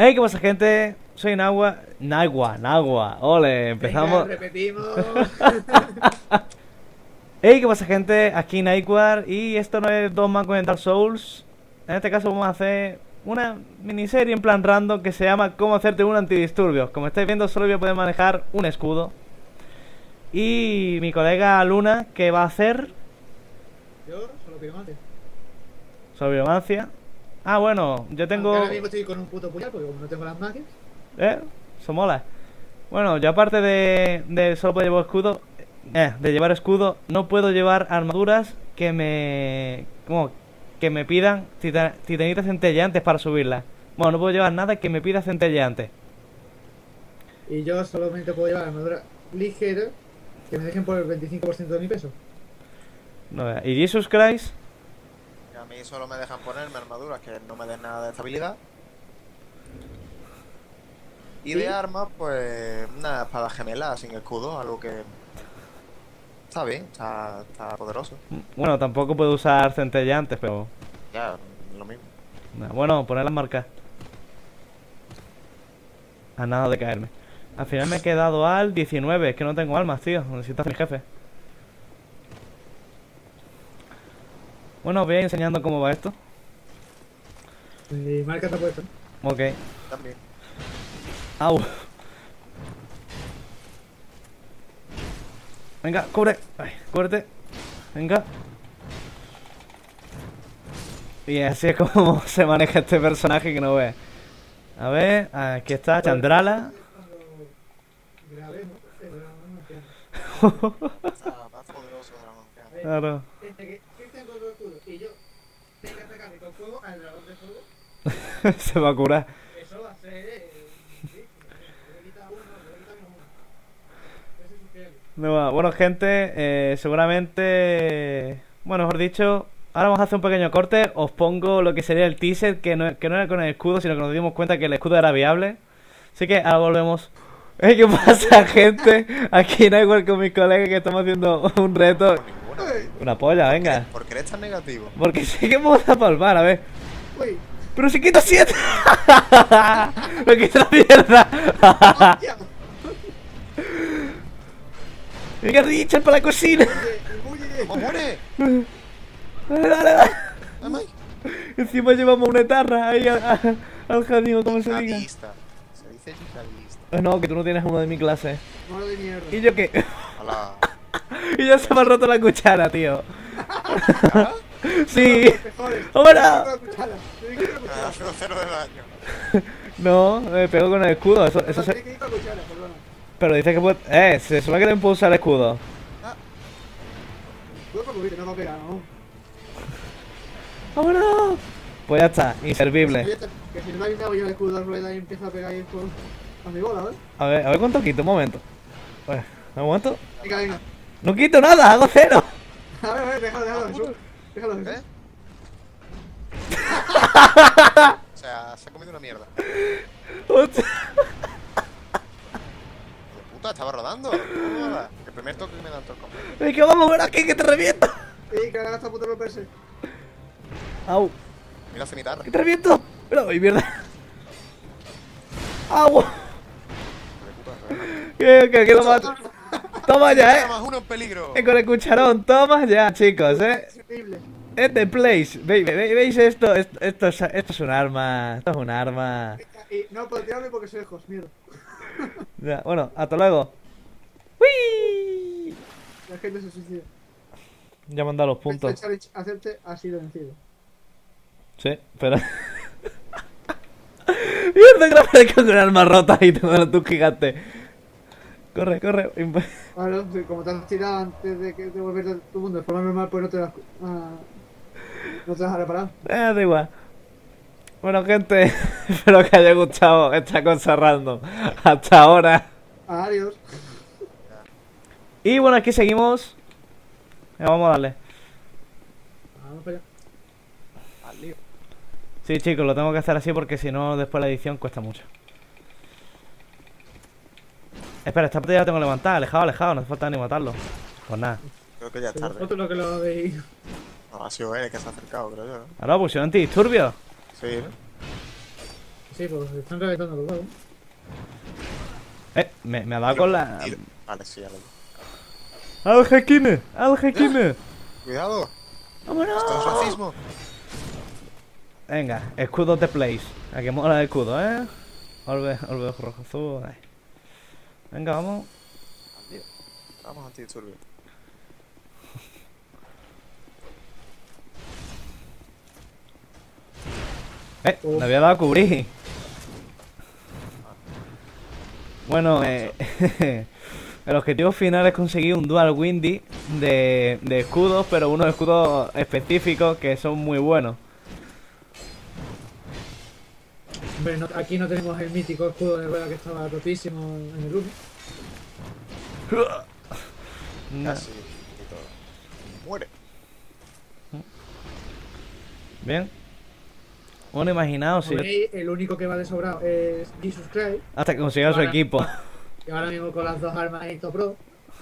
Hey, ¿qué pasa, gente? Soy Nagua. Nagua, Nagua. Ole, empezamos. Venga, repetimos. Hey, ¿qué pasa, gente? Aquí Nightwar. Y esto no es dos mancos en Dark Souls. En este caso, vamos a hacer una miniserie en plan random que se llama Cómo hacerte un antidisturbios. Como estáis viendo, solo voy a poder manejar un escudo. Y mi colega Luna, que va a hacer Yo solo pido antes. Sobrevivencia. Ah, bueno, yo tengo. Ahora mismo estoy con un puto puñal porque como no tengo las magias. ¿Eh? Eso mola. Bueno, yo aparte de, de solo puedo llevar escudo, eh, de llevar escudo, no puedo llevar armaduras que me, como, que me pidan tita- titanitas centelleantes para subirlas. Bueno, no puedo llevar nada que me pida centelleantes. Y yo solamente puedo llevar armadura ligera que me dejen por el 25% de mi peso. No, vea. y Jesus Christ, A mí solo me dejan ponerme armaduras que no me den nada de estabilidad. Y ¿Sí? de armas, pues una espada gemela sin escudo, algo que está bien, está, está poderoso. bueno, tampoco puedo usar centelleantes, pero Ya, lo mismo. bueno, poner las marcas. A nada de caerme. Al final me he quedado al 19, es que no tengo almas, tío. Necesito hacer mi jefe. Bueno, os voy a ir enseñando cómo va esto. Y marca está puesto. Ok. También. Au. Venga, cubre. Ay, cúbrete. Venga. Y así es como se maneja este personaje que no ve. A ver, aquí está Chandrala. Grave, fuego al dragón de fuego, se va a curar. eso va a ser. eh, sí, quitado uno, uno. Es. No va. Bueno, gente, eh, seguramente. Bueno, mejor dicho, ahora vamos a hacer un pequeño corte. Os pongo lo que sería el teaser, que no, que no era con el escudo, sino que nos dimos cuenta que el escudo era viable. Así que ahora volvemos. ¿Qué pasa, gente? Aquí no igual con mis colegas que estamos haciendo un reto. Una polla, venga. ¿Por qué eres tan negativo? Porque sí que vamos a palmar, a ver. Uy, Pero si quito 7. Lo quito la mierda. Venga, Richard, para la cocina. Oye, ¿Cómo muere? Dale, dale, dale. Encima llevamos una etarra ahí a- a- al jardín, o como se diga. Se dice. Eh, No, que tú no tienes uno de mi clase. De mierda. ¿Y yo qué? Hola. Y ya se me ha roto la cuchara, tío. sí. ¡Ahora! Ah. No, me pegó con el escudo. Eso, eso se... Pero dice que puede... Eh, se supone que no puedo usar el escudo. Tú por cubrirte, no va a pegar, ¿no? ¡Vámonos! Pues ya está, inservible. Que si no me ha yo el escudo rueda y empiezo a pegar ahí con... a mi bola, ¿vale? A ver, a ver cuánto quito, un momento. Pues, un momento. Venga, venga. No quito nada, hago cero. A ver, a ver, déjalo, déjalo, Jesús. Déjalo, ¿Eh? O sea, se ha comido una mierda. Hostia. De puta, estaba rodando. El primer toque que me da el toque. Venga, vamos, ven aquí que te reviento. Ey, que haga esta puta romperse. Au, Mira la cimitarra. que te reviento. Mira, ay, mierda. Au. Que, que, que lo mato. Toma ya, eh. más uno en peligro. Eh, Con el cucharón, toma ya, chicos, eh. Es. Este place, ¿veis, veis, veis esto? Esto, esto, es, esto es un arma, esto es un arma. Y no puedo tirarme porque soy lejos, mierda. Ya, bueno, hasta luego. ¡Uy! La gente se suicida. Ya me han dado los puntos. Este challenge hacerte así de vencido. Sí, pero. Mierda, que con un arma rota y tengo tu gigante. Corre, corre. Claro, como te has tirado antes de que de volver a tu mundo de forma normal, pues no te las. ah, no te las has reparado. Eh, da igual. Bueno, gente, espero que haya gustado esta cosa random. Hasta ahora. Adiós. Y bueno, aquí seguimos. Vamos a darle. Vamos para allá. Al lío. Sí, chicos, lo tengo que hacer así porque si no, después la edición cuesta mucho. Espera, esta partida la tengo levantada. Alejado, alejado, no hace falta ni matarlo. Pues nada. Creo que ya es tarde. Lo que lo habéis. No, ha sido él el que se ha acercado, creo yo. ¿no? Ahora, pusieron antidisturbios. Sí, ¿no? Sí, pues están reventando los huevos. Eh, me, me ha dado con la... Tiro. Vale, sí, ya lo. ¡Al Hakime! ¡Al Hakime! Cuidado, esto es ¡Vámonos! racismo. Venga, escudo de place. A que mola el escudo, ¿eh? Orbe, orbe rojo azul. ahí. Venga, vamos. Tío, Vamos antidisturbio. Eh, me había dado a cubrir. Bueno, eh, el objetivo final es conseguir un dual windy de, de escudos, pero unos escudos específicos que son muy buenos. Hombre, no- aquí no tenemos el mítico escudo de rueda que estaba rotísimo en el 1. Na- Casi y todo. Muere. Bien. Bueno, imaginaos si el único que va de sobrado es Jesus Christ. hasta que consiga su equipo. Y ahora mismo con las dos armas en Top Pro.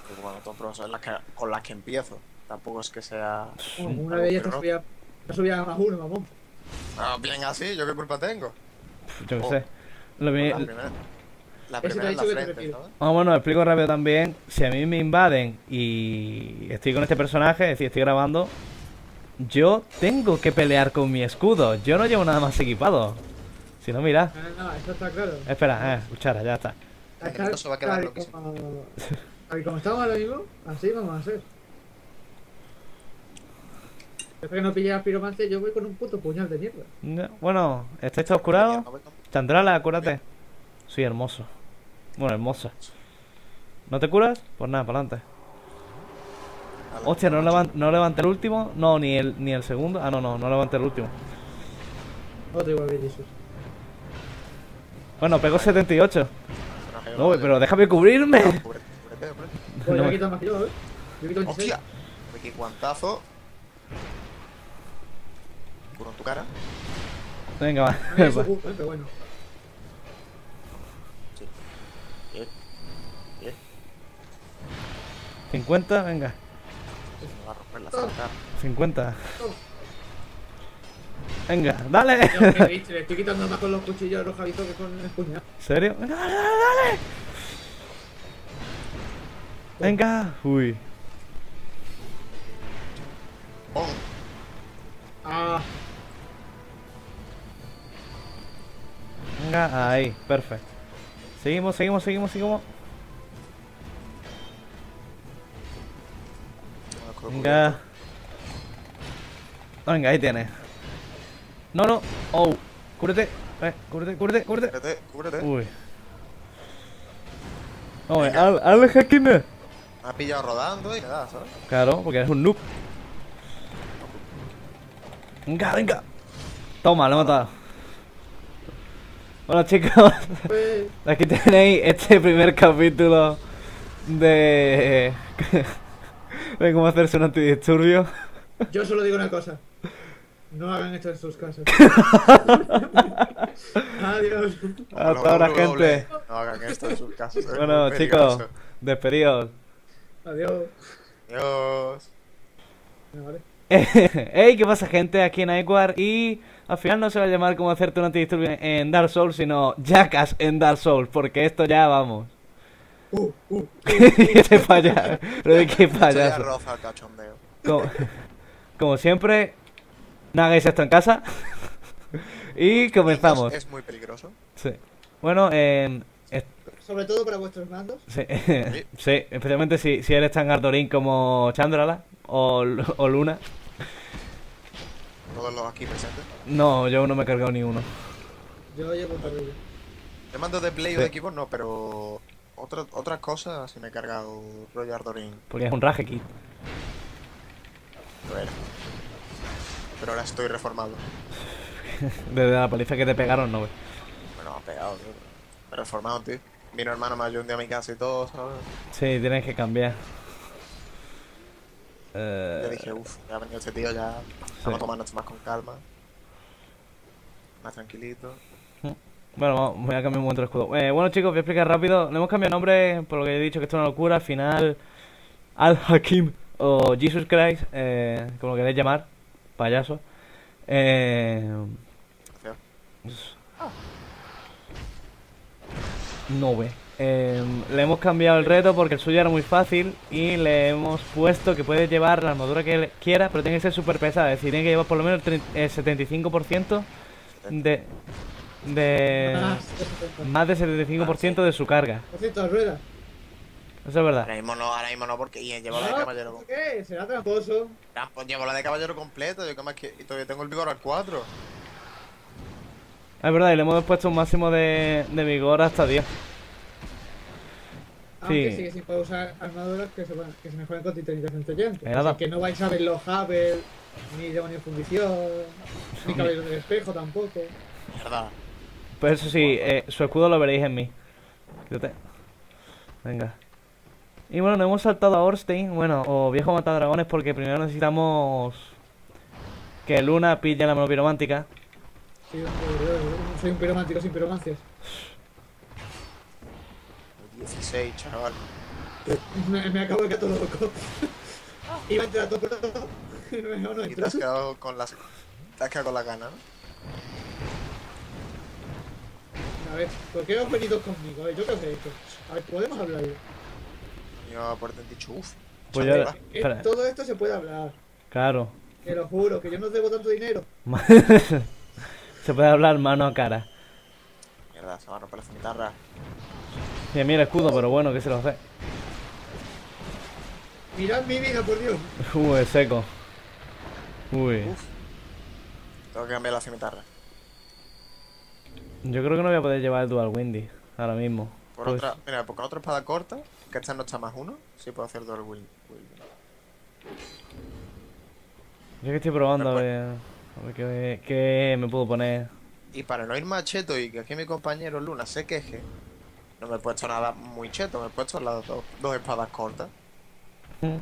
Porque bueno, Tom Pro son las que, con las que empiezo. Tampoco es que sea. bueno, una de ellas subía, subía a más uno, mamón. Ah, bien así, ¿yo qué culpa tengo? Yo qué Oh. sé. Lo mi- La primera, la primera en la frente. ¿sabes? Ah, bueno, explico rápido también. Si a mí me invaden y estoy con este personaje, es decir, estoy grabando, yo tengo que pelear con mi escudo. Yo no llevo nada más equipado. Si no, mira. No, no, eso está claro. Espera, eh, escuchara, ya está. Se va a quedar Tal como- tal como estamos ahora mismo, así vamos a hacer. Es que no pillas piromancia, yo voy con un puto puñal de mierda. Bueno, ¿estáis todos curados? Chandrala, cúrate. Soy hermoso. Bueno, hermosa. ¿No te curas? Pues nada, para adelante. Hostia, ¿no, levan- ¿no levanté el último? No, ni el, ni el segundo. Ah, no, no, no levanté el último. Otro igual que Jesus. Bueno, pego 78. Pero, No, pero déjame cubrirme. Pues No. ya quitas más que yo, ¿eh? Yo quito 26. ¡Hostia! Aquí guantazo. Curo en tu cara. Venga, va. Eso pero bueno. Sí. Bien. Bien. 50, venga. Se me va a romper la cara. 50. Venga, dale. Me le estoy quitando más con los cuchillos arrojadizos que con el puñal. ¿Serio? Venga, dale, dale, dale. Venga. Uy. ¡Pum! Ah, Venga, ahí, perfecto. Seguimos, seguimos, seguimos, seguimos. Venga. Venga, ahí tienes. No, no. Oh. Cúbrete. Eh, cúbrete, cúbrete, cúbrete. Cúbrete, cúbrete. Uy. No, eh, al, al Hakime. Me ha pillado rodando y me da, ¿sabes? Claro, porque eres un noob. Venga, venga. Toma, lo he matado. Bueno, chicos, aquí tenéis este primer capítulo de. de cómo hacerse un antidisturbio. Yo solo digo una cosa. No hagan esto en sus casas. Adiós. Hasta ahora, gente. No hagan esto en sus casas. Bueno, chicos, despedidos. Adiós. Adiós. Vale. Hey, ¿qué pasa, gente? Aquí en Aequar y al final no se va a llamar como hacerte un antidisturbio en Dark Souls, sino Jackass en Dark Souls, porque esto ya vamos. Uh, uh. Este payaso, pero de qué payaso. roza el cachondeo. Como, como siempre, no hagáis esto en casa. y comenzamos. Es, es muy peligroso. Sí. Bueno, eh, Sobre todo para vuestros mandos. sí, sí, especialmente si, si eres tan ardorín como Chandrala o, o Luna. Todos los aquí presentes. No, yo no me he cargado ni uno. Yo llevo perrillo. De mando de Play o de equipo no, pero otra- otras cosas sí me he cargado rollo Ardorin. Porque es un rage kit. Pero, pero ahora estoy reformado. Desde la paliza que te pegaron, no, güey. Bueno, ha pegado, tío. Me he reformado, tío. Vino hermano me ayudó un día a mi casa y todo, ¿sabes? Sí, tienes que cambiar. Eh, dije, uff, ya ha venido este tío, ya vamos a tomarnos más con calma. Más tranquilito. bueno, voy a cambiar un momento el escudo. Eh, bueno, chicos, voy a explicar rápido. Le hemos cambiado nombre, por lo que he dicho que esto es una locura. Al final, Al Hakim o Jesus Christ, eh, como lo queréis llamar, payaso. Eh, Feo. Nube. Eh, le hemos cambiado el reto porque el suyo era muy fácil y le hemos puesto que puede llevar la armadura que él quiera, pero tiene que ser súper pesada. Es decir, tiene que llevar por lo menos el, tre- el 75% de, de... Ah, Más del 75% de su carga. Rueda. Eso es verdad. Ahora mismo no, ahora mismo no, porque y llevo la de Ah, caballero ¿por completo. ¿Qué? Será tramposo. Pues llevo la de caballero completo, yo que más que. Y todavía tengo el vigor al 4. Es verdad, y le hemos puesto un máximo de, de vigor hasta 10. Aunque Sí. sigue sin poder usar armaduras que se, que se mejoran con titanitas centellantes. Nada. Así que no vais a ver los Havel, ni demonio fundición, ni cabello del espejo tampoco. Verdad. Pues eso sí, eh, su escudo lo veréis en mí. Quítate. Venga. Y bueno, nos hemos saltado a Orstein, bueno, o viejo matadragones, porque primero necesitamos que Luna pille la mano piromántica. Sí, soy un piromántico sin piromancias. 16, chaval. Me, me acabo de quedar todo loco. Iba a entrar a todo, pero mejor no Y te has quedado con las. Te has quedado con la gana, ¿no? A ver, ¿por qué os venido conmigo? A ver, ¿yo qué os he hecho? A ver, podemos hablar. Yo por te han dicho, uff. Pues va. Eh, Espera. todo esto se puede hablar. Claro. Te lo juro, que yo no os debo tanto dinero. Se puede hablar mano a cara. Mierda, se va a romper la cimitarra. Y mira el escudo, pero bueno, ¿qué se lo hace? Mirad mi vida, por Dios. Uy, seco. Uy. Uf. Tengo que cambiar la cimitarra. Yo creo que no voy a poder llevar el Dual Windy ahora mismo. Por Pues- otra, mira, por otra espada corta, que esta no está más uno, sí puedo hacer dual wield. Yo que estoy probando a ver, a ver qué, qué me puedo poner. Y para no ir más cheto y que aquí mi compañero Luna se queje, no me he puesto nada muy cheto, me he puesto las dos, dos espadas cortas. Mm.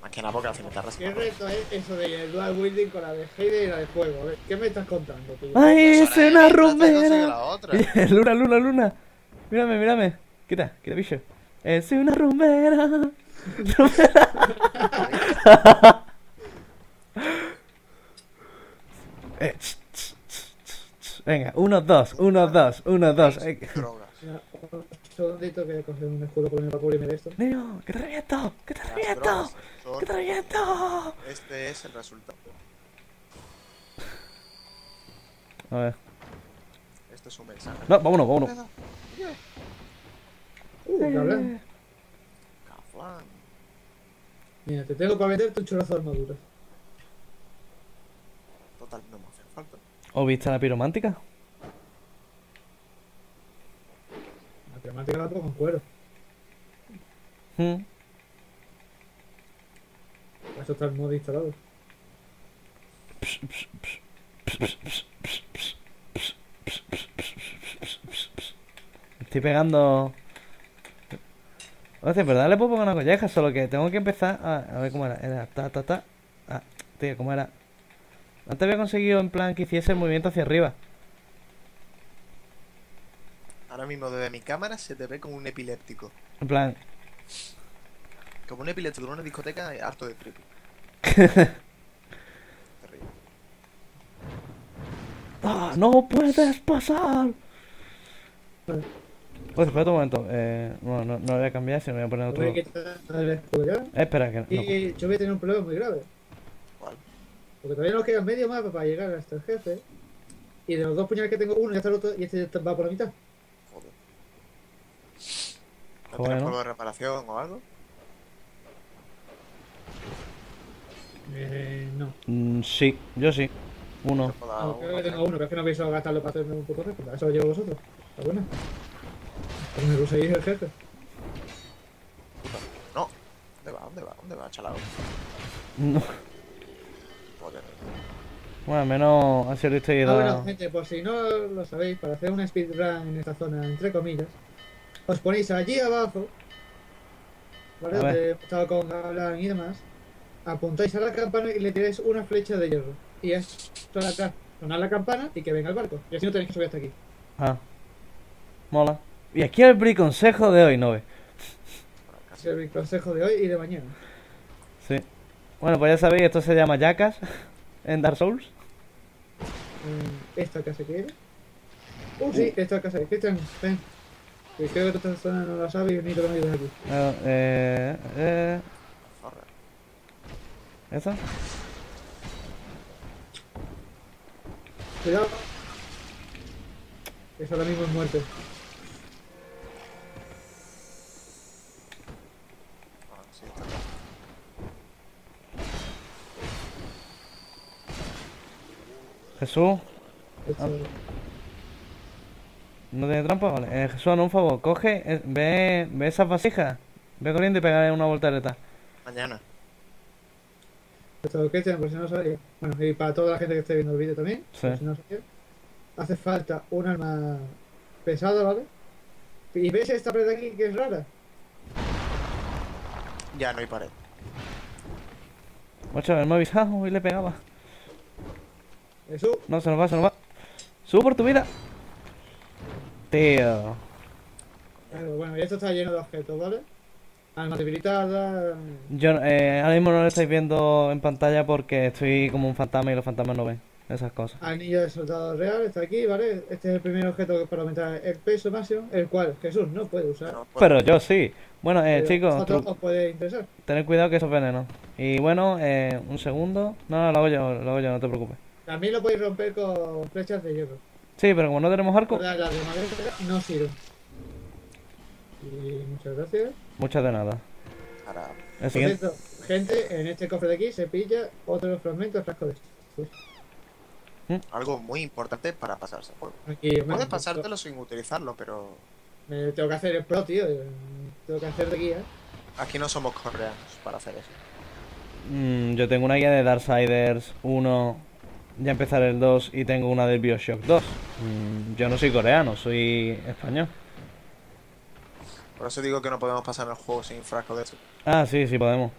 Más que nada porque la cimitarra se ¿Qué reto es eso de el dual wielding con la de Heide y la de fuego? Ver, ¿qué me estás contando, tío? ¡Ay, Eso es era una de mientras te consigue rumera! la otra. luna, luna, luna. Mírame, mírame. Quita, quita, bicho. Es una rumera. Rumera. Eh, ch, ch, ch, ch, ch. Venga, uno, dos, uno, dos, uno, dos. Eh, un segundito que coger un escudo por mi para cubrirme de esto. Niño, que te reviento, que te Las reviento, que te reviento. Este es el resultado. A ver. Este es un mensaje. No, vámonos, vámonos. Uh, cabrón. Caflán. Mira, te tengo para venderte un chorrazo de armadura. Total, no me hace falta. ¿O viste la piromántica? La pongo en cuero. Mm. Para eso está el modo instalado. Estoy pegando. Hostia, en verdad le puedo poner una colleja, solo que tengo que empezar a, a ver cómo era. Era ta ta ta. Ah, tío, cómo era. Antes había conseguido en plan que hiciese el movimiento hacia arriba. Ahora mismo desde mi cámara se te ve como un epiléptico. En plan. Como un epiléptico en una discoteca harto de triple. ¡Ah! ¡No puedes pasar! Pues espera un momento. Eh, no, no, no lo voy a cambiar, sino voy a poner otro. A Eh, espera, que no. Y yo voy a tener un problema muy grave. ¿Cuál? Porque todavía nos queda medio mapa para llegar hasta el jefe. Y de los dos puñales que tengo, uno ya está roto y este va por la mitad. Joder. ¿No Joder, tienes ¿no? polvo de reparación o algo? Eh, no. Mm, sí, yo sí. Uno. Creo que tengo uno, pero es que no vais a gastarlo para hacerme un puto récord. Eso lo llevo vosotros. Está bueno. Pues me conseguís el jefe. No. ¿Dónde va? ¿Dónde va? ¿Dónde va, chalao? No. Joder. Bueno, al menos así lo estoy Ah, bueno, gente, por si no lo sabéis, para hacer una speedrun en esta zona, entre comillas, os ponéis allí abajo, ¿vale? Donde he estado con Gablan y demás, apuntáis a la campana y le tiráis una flecha de hierro. Y es toda acá, sonar la campana y que venga el barco. Y así no tenéis que subir hasta aquí. Ah. Mola. Y aquí el briconsejo de hoy, ¿no ves? Es el consejo de hoy y de mañana. Sí. Bueno, pues ya sabéis, esto se llama Jackas en Dark Souls. Mm, Esta casa que era. Uh, sí, esta casa. Cristian, ven. Creo que tú zona no la sabes y ni te lo me ayudas aquí. Eh, eh, eh. ¿Eso? Cuidado. Eso ahora mismo es muerte. Ah. Jesús, Esto- ¿no tiene trampa? Vale. Eh, Jesús, hazme un favor, coge, eh, ve, ve esas vasijas. Ve corriendo y pégale una voltereta. Mañana. Por si no sabía. Bueno, y para toda la gente que esté viendo el vídeo también. Sí. por si no sabía. Hace falta un arma pesada, ¿vale? Y ves esta pared de aquí que es rara. Ya no hay pared. Macho, me ha avisado y le pegaba. Eso, No, se nos va, se nos va. Sube por tu vida. Tío. Pero bueno, y esto está lleno de objetos, ¿vale? Armas debilitadas. Yo eh, ahora mismo no lo estáis viendo en pantalla porque estoy como un fantasma y los fantasmas no ven esas cosas. Anillo de soldado real, está aquí, ¿vale? Este es el primer objeto que para aumentar el peso máximo, el cual Jesús no puede usar. No. Pero yo sí. Bueno, eh, pero chicos, os puede interesar. tened cuidado que eso es veneno. Y bueno, eh, un segundo. No, no, lo hago yo, lo hago yo, no te preocupes. También lo podéis romper con flechas de hierro. Sí, pero como no tenemos arco, Las de madera no sirven. Y muchas gracias. muchas de nada. Ahora, Por cierto, gente, en este cofre de aquí se pilla otro fragmento de frasco de esto. Pues, algo muy importante para pasarse el juego. aquí, Puedes bueno, pasártelo sin utilizarlo, pero Me tengo que hacer el pro, tío. Tengo que hacer de guía. aquí no somos coreanos para hacer eso. Mm, yo tengo una guía de Darksiders 1, ya empezar el 2 y tengo una del Bioshock 2. Mm, yo no soy coreano, soy español. Por eso digo que no podemos pasar el juego sin frasco de eso. Ah, sí, sí podemos.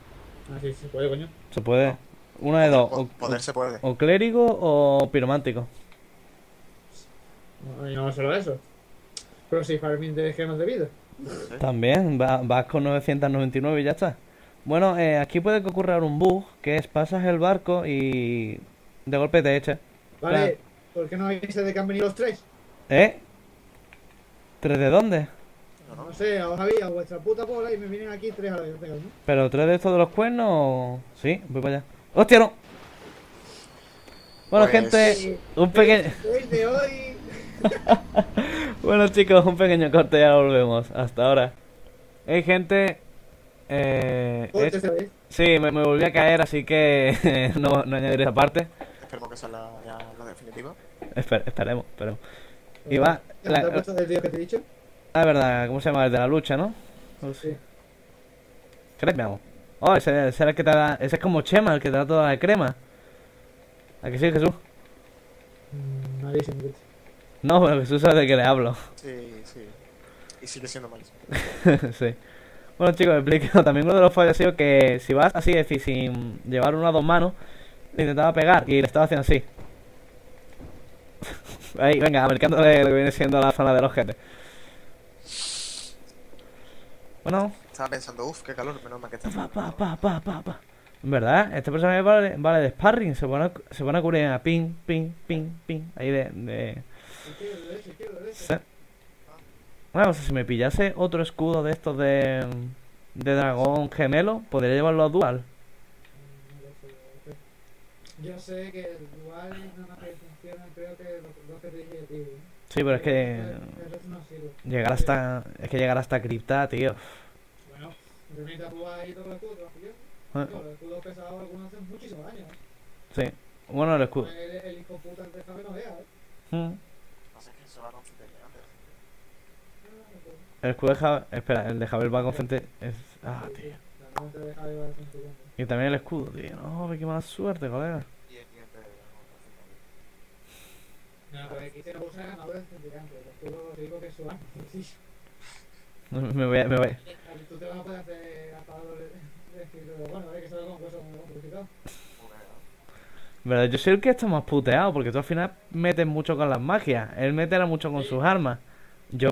Ah, sí, se puede, coño. Se puede. Una de dos. O, Poder se puede. o clérigo o piromántico. No, y no solo eso. Pero si farming de gemas de vida. También, va- vas con 999 y ya está. Bueno, eh, aquí puede que ocurra un bug, que es pasas el barco y de golpe te echa. Vale, Claro. ¿por qué no habéis de que han venido los tres? ¿Eh? ¿Tres de dónde? No, no. Sé, os habéis a vuestra puta bola y me vienen aquí tres a la vez. venga, ¿no? ¿Pero tres de estos de los cuernos o...? Sí, voy para allá. ¡Hostia, no! Bueno, Pues- gente, un pequeño... El de hoy. Bueno, chicos, un pequeño corte y ya volvemos. Hasta ahora. Hey, gente... Eh... Sí, me, me volví a caer, así que no, no añadiré esa parte. Esperemos que sea la, ya la definitiva. Esper- esperemos, esperemos. Y va... ¿Te La, has puesto del tío que te he dicho? la verdad, ¿cómo se llama? El de la lucha, ¿no? Sí. Crema. Oh, ese, ese es el que te da... Ese es como Chema, el que te da toda la crema. ¿A que sí, Jesús? Mm, Malísimo. tío. No, pero Jesús sabe de qué le hablo. Sí, sí. Y sigue siendo malísimo. sí. Bueno, chicos, me explico. También uno de los fallos ha sido que si vas así, es decir, sin llevar una o dos manos, le intentaba pegar y le estaba haciendo así. Ahí, venga, marcándole lo que viene siendo la zona de los jetes. Bueno, Estaba pensando, uff, qué calor, menos mal que está pa, pa, pa, pa, pa, pa. En verdad, este personaje vale, vale de sparring, se pone, a- se pone a cubrir a ping, ping, ping, ping, ahí de... de... Sí. Bueno, o sea, si me pillase otro escudo de estos de, de dragón gemelo, podría llevarlo a dual. Yo sé que nada más que funciona, creo que lo, lo que te dije, tío. Sí, pero es que no llegar hasta es que llegar hasta cripta, tío. Bueno, mientras tú vas ahí todo el escudo, pillando. Eh, Tío, Los escudos pesados algunos hacen muchísimos daño. ¿eh? Sí. Bueno, el escudo. El, el hijo puta de Javi no vea, ¿eh? Mm. No sé qué se va a conceder antes. El escudo de Javel, espera, el de Javel va con frente es ah, tío. La mente de Javi va a ser Y también el escudo, tío. No, qué mala suerte, colega. Y el siguiente. No, pero aquí se lo usa ganador de gigante. El escudo te digo que es su arma. Sí. No, Me voy, a- me voy. Tú te vas a poder hacer. Bueno, hay que saber con cosas muy complicadas. En verdad, yo soy el que está más puteado, porque tú al final metes mucho con las magias. Él meterá mucho con sus armas. Yo,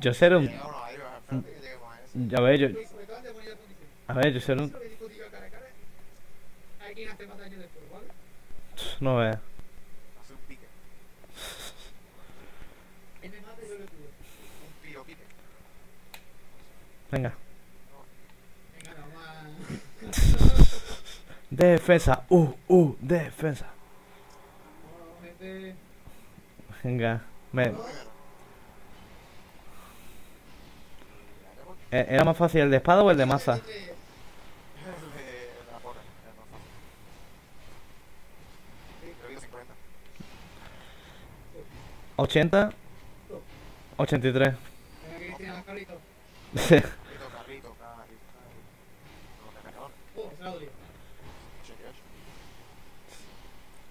yo seré un. A. A ver, yo, a ver, yo sé no... No veas. Venga. Venga. defensa, uh, uh, defensa. Venga, me... ¿Era más fácil el de espada o el de masa? 80 83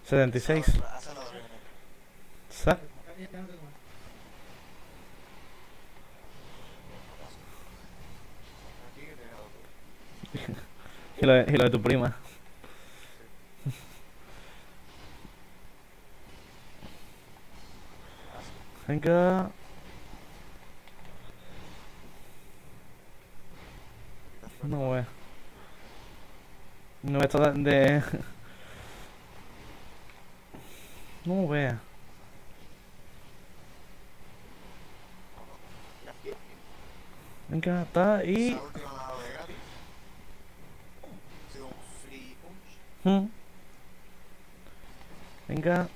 76 ¿Sa? y lo de, y lo de tu prima. Venga. No veo. No esto de... No vea. Venga, está y... Esa última me ha dado de gratis. Ha sido un free punch. Mm. Venga.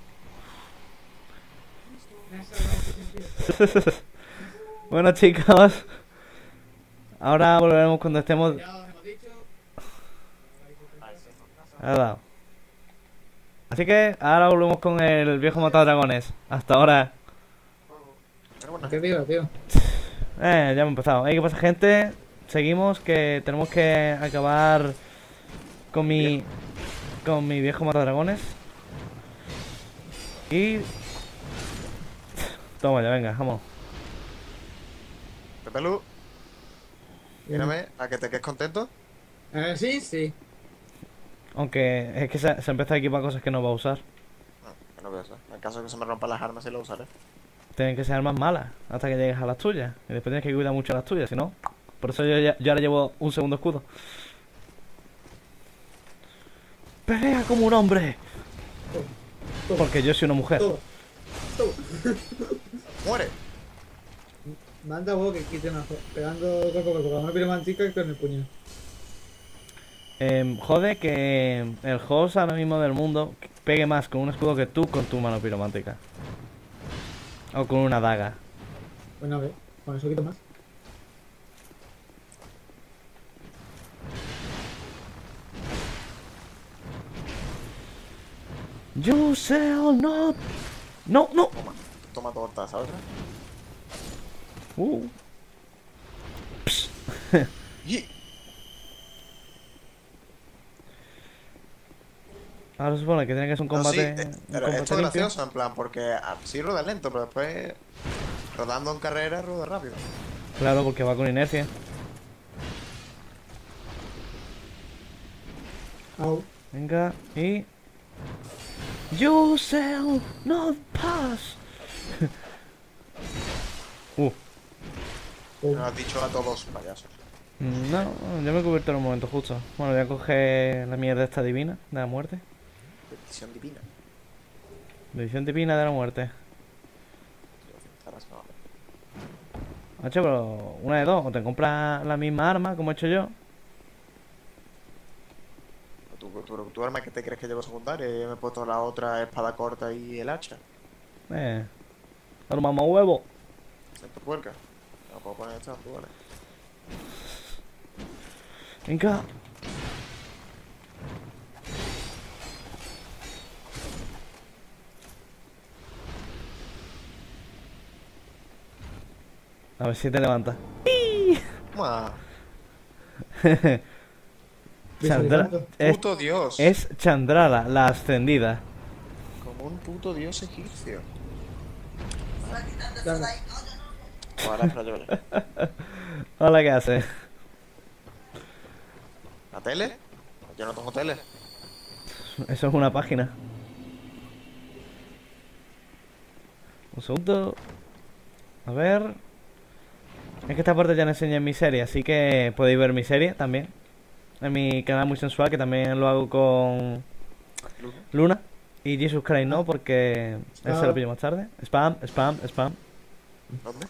Me ha salvado ese sentido. Bueno chicos. Ahora volveremos cuando estemos... Así que ahora volvemos con el viejo matadragones. Hasta ahora. Qué viva, tío. Eh, ya hemos empezado. Eh, ¿Qué pasa gente? Seguimos que tenemos que acabar con mi... Con mi viejo matadragones. Y... Toma ya, venga, vamos. Pepe Lu, mírame, a que te quedes contento. Eh, sí, sí. Aunque es que se, se empieza a equipar cosas que no va a usar. No, que no voy a usar. En caso de que se me rompan las armas, sí lo usaré. Tienen que ser armas malas hasta que llegues a las tuyas. Y después tienes que cuidar mucho las tuyas, si no. Por eso yo, ya- yo ahora llevo un segundo escudo. ¡Pelea como un hombre! Porque yo soy una mujer. ¡Muere! Manda vos que quite una jo- pegando cuerpo a cuerpo con una piromantica con el puño. Em, jode que el host ahora mismo del mundo pegue más con un escudo que tú con tu mano piromántica. O con una daga. Bueno, a ver, con eso quito más. You shall not. No, no. Toma, torta, ¿sabes? Uh. ¡Y! Ahora se supone que tiene que ser un No, sí, combate. eh, un pero combate esto es limpio. gracioso, en plan, porque ah, sí rueda lento, pero después rodando en carrera rueda rápido. Claro, porque va con inercia. Au. Venga, y. You shall not pass. Uh. Me lo has dicho a todos payasos. no, yo me he cubierto en un momento justo. Bueno, voy a coger la mierda esta divina de la muerte. Petición divina. Bendición divina de la muerte. Macho, pero una de dos. O te compras la misma arma, como he hecho yo. ¿Tu, tu, tu arma que te crees que llevo secundaria? Yo me he puesto la otra espada corta y el hacha. Eh. Arma más huevo. ¿En tu puerca? No puedo poner vale. Venga. A ver si te levanta. Chandra es, Puto dios. es Chandrala, la ascendida. Como un puto dios egipcio. Dale. Espera, yo, yo. Hola, ¿qué hace? ¿La tele? Yo no tengo tele. Eso es una página. Un segundo. A ver. Es que esta parte ya no enseña en mi serie, así que podéis ver mi serie también. En mi canal muy sensual, que también lo hago con Luna. Y Jesus Christ no, porque él se Ah. lo pillo más tarde. Spam, spam, spam. ¿Dónde?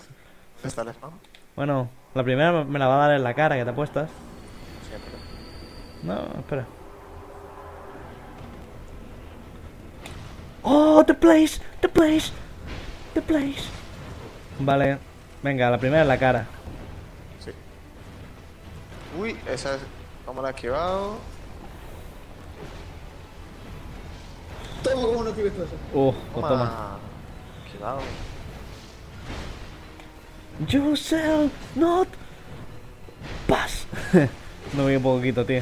¿Dónde está el spam? Bueno, la primera me la va a dar en la cara, que te apuestas. Siempre. No, espera. Oh, the place, the place, the place. Vale, venga, la primera en la cara. Sí. Uy, esa es. ¿Cómo la he esquivado? Toma como no tienes todo eso. Uh, pues toma. Toma. Esquivado. You shall not pass. no voy un poquito, tío.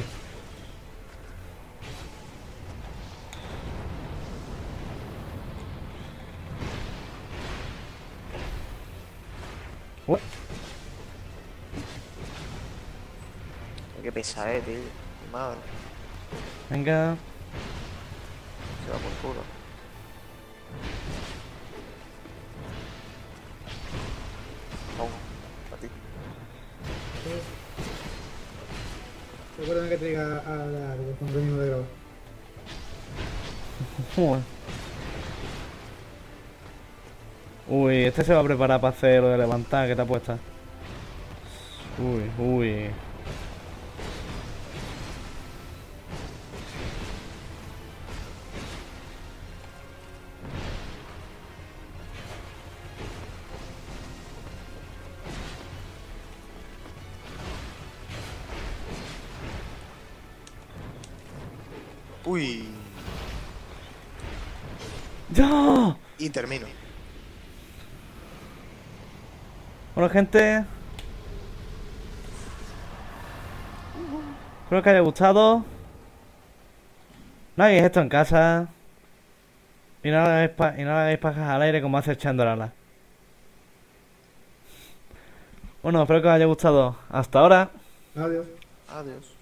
Ué, Qué pesa, eh, tío. Madre. Venga. Se va por culo. A la termino de. Uy, este se va a preparar para hacer lo de levantar, ¿qué te apuestas? Uy. Uy. Y termino. Bueno, gente. Espero que haya gustado. No hagáis esto en casa. Y no hagáis, pa y no hagáis pajas al aire como hace echando. Bueno, espero que os haya gustado. Hasta ahora. Adiós. Adiós.